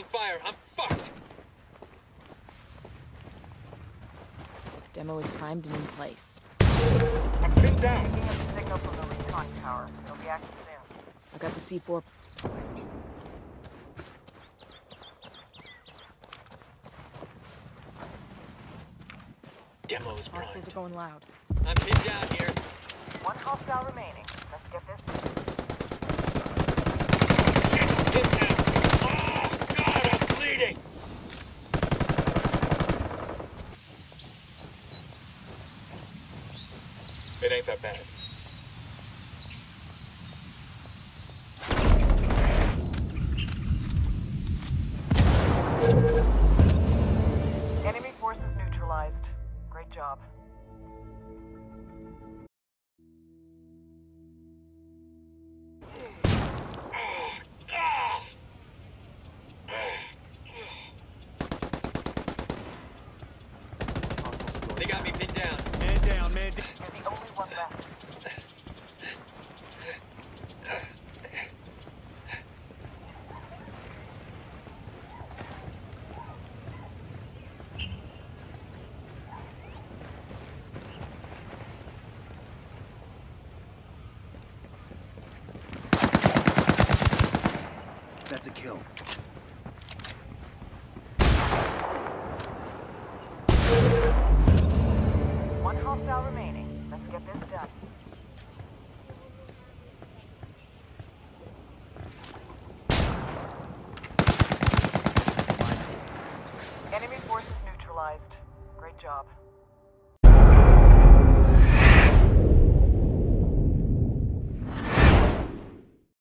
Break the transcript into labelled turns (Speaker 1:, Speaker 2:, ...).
Speaker 1: fire. I'm fucked.
Speaker 2: Demo is primed and in place.
Speaker 1: I'm pinned down.
Speaker 3: Picking up a signal from the recon tower. They'll be active soon.
Speaker 2: I got the C4.
Speaker 1: Demo is
Speaker 2: Hostiles
Speaker 1: primed.
Speaker 2: are going loud.
Speaker 1: I'm pinned down here.
Speaker 3: One hostile remaining. Let's get this.
Speaker 1: Pinned down. Oh, God, I'm bleeding. It ain't that bad.
Speaker 3: Enemy forces neutralized. Great job.
Speaker 1: They got me pinned down.
Speaker 4: Man down, man down. That's a kill.
Speaker 3: One hostile remaining. Let's get this done. Enemy forces neutralized. Great job.